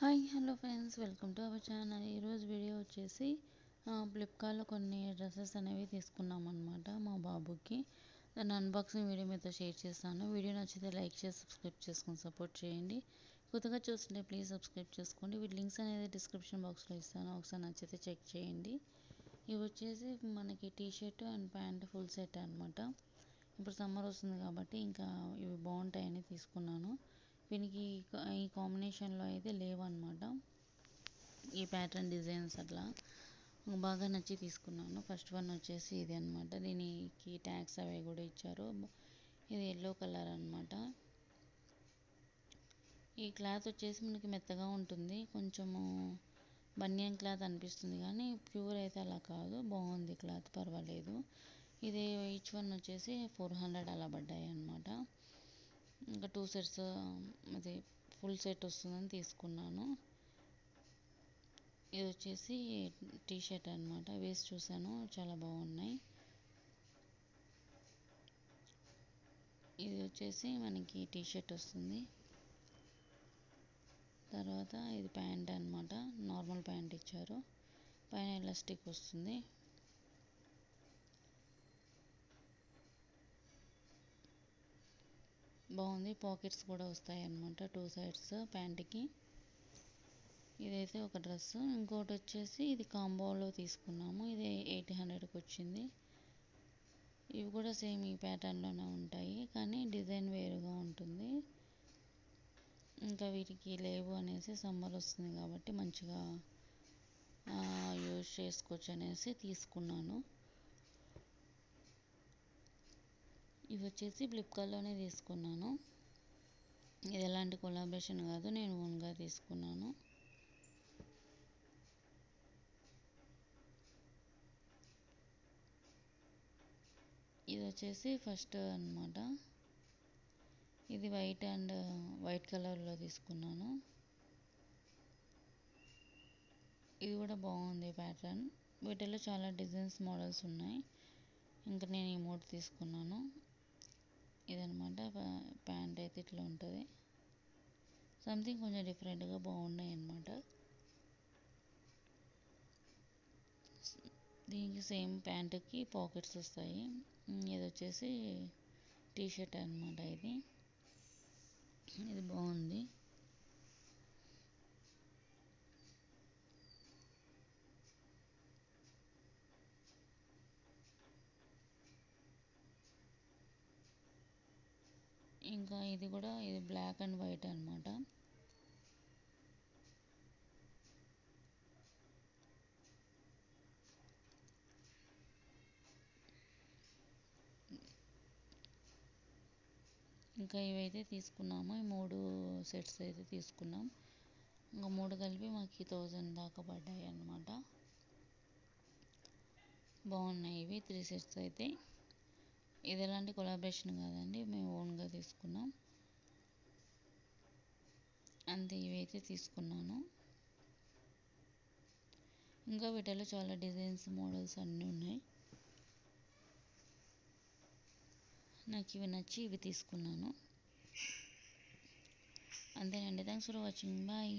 Hi hello friends. Welcome to our channel. ఈరోజు video వచ్చేసి ఫ్లిప్కార్ట్లో కొన్ని డ్రెస్సెస్ అనేవి తీసుకున్నాం అనమాట మా బాబుకి. దాని అన్బాక్సింగ్ వీడియో మీతో షేర్ చేస్తాను. వీడియో నచ్చితే లైక్ చేసి సబ్స్క్రైబ్ చేసుకొని సపోర్ట్ చేయండి. కొత్తగా చూస్తుంటే ప్లీజ్ సబ్స్క్రైబ్ చేసుకోండి. వీటి లింక్స్ అనేది డిస్క్రిప్షన్ బాక్స్లో ఇస్తాను. ఒకసారి నచ్చితే చెక్ చేయండి. ఇవి వచ్చేసి మనకి T shirt and pant full set అనమాట ఇప్పుడు సమ్మర్ వస్తుంది కాబట్టి ఇంకా ఇవి బాగుంటాయని తీసుకున్నాను. దీనికి ఈ కాంబినేషన్లో అయితే లేవన్నమాట. ఈ ప్యాటర్న్ డిజైన్స్ అట్లా. బాగా నచ్చి తీసుకున్నాను. ఫస్ట్ వన్ వచ్చేసి ఇది అనమాట దీనికి ట్యాగ్స్ అవి కూడా ఇచ్చారు. ఇది ఎల్లో కలర్ అనమాట ఈ క్లాత్ వచ్చేసి మనకి మెత్తగా ఉంటుంది. కొంచెము బనియన్ క్లాత్ అనిపిస్తుంది కానీ ప్యూర్ అయితే అలా కాదు. బాగుంది క్లాత్ పర్వాలేదు. ఇది ఈచ్ వన్ వచ్చేసి ఫోర్ హండ్రెడ్ అలా పడ్డాయి అనమాట ఇంకా టూ సెట్స్ అది ఫుల్ సెట్ వస్తుందని తీసుకున్నాను. ఇది వచ్చేసి టీ షర్ట్ అనమాట వేసి చూసాను చాలా బాగున్నాయి. ఇది వచ్చేసి మనకి టీ షర్ట్ వస్తుంది. తర్వాత ఇది ప్యాంట్ అనమాట నార్మల్ ప్యాంట్ ఇచ్చారు. పైన ఎలాస్టిక్ వస్తుంది. బాగుంది. పాకెట్స్ కూడా వస్తాయి అన్నమాట టూ సైడ్స్ ప్యాంట్కి. ఇదైతే ఒక డ్రెస్. ఇంకోటి వచ్చేసి ఇది కాంబోలో తీసుకున్నాము. ఇది ఎయిట్ హండ్రెడ్కి వచ్చింది. ఇవి కూడా సేమ్ ఈ ప్యాటర్న్లోనే ఉంటాయి. కానీ డిజైన్ వేరుగా ఉంటుంది. ఇంకా వీటికి లేవు అనేసి సమ్మర్ వస్తుంది కాబట్టి మంచిగా యూజ్ చేసుకోవచ్చు అనేసి తీసుకున్నాను. ఇవి వచ్చేసి ఫ్లిప్కార్ట్లోనే తీసుకున్నాను. ఇది ఎలాంటి కొలాబరేషన్ కాదు నేను ఓన్గా తీసుకున్నాను. ఇది వచ్చేసి ఫస్ట్ అనమాట ఇది వైట్ అండ్ వైట్ కలర్లో తీసుకున్నాను. ఇది కూడా బాగుంది ప్యాటర్న్. వీటిలో చాలా డిజైన్స్ మోడల్స్ ఉన్నాయి. ఇంకా నేను ఈ మూడు తీసుకున్నాను. ఇదనమాట ప్యాంట్ అయితే ఇట్లా ఉంటుంది. సంథింగ్ కొంచెం డిఫరెంట్గా బాగున్నాయి అన్నమాట దీనికి సేమ్ ప్యాంటుకి పాకెట్స్ వస్తాయి. ఇది వచ్చేసి టీ షర్ట్ అనమాట ఇది. ఇది బాగుంది. ఇంకా ఇది కూడా ఇది బ్లాక్ అండ్ వైట్ అనమాట ఇంకా ఇవైతే తీసుకున్నాము. ఈ మూడు సెట్స్ అయితే తీసుకున్నాం. ఇంకా మూడు కలిపి మాకు థౌజండ్ దాకా పడ్డాయి అన్నమాట. బాగున్నాయి ఇవి త్రీ సెట్స్ అయితే. ఇది ఎలాంటి కొలాబరేషన్ కాదండి మేము ఓన్గా తీసుకున్నాం అంతే ఇవైతే తీసుకున్నాను. ఇంకా వీటిలో చాలా డిజైన్స్ మోడల్స్ అన్నీ ఉన్నాయి. నాకు ఇవి నచ్చి ఇవి తీసుకున్నాను. అంతేనండి. Thanks for watching. బాయ్.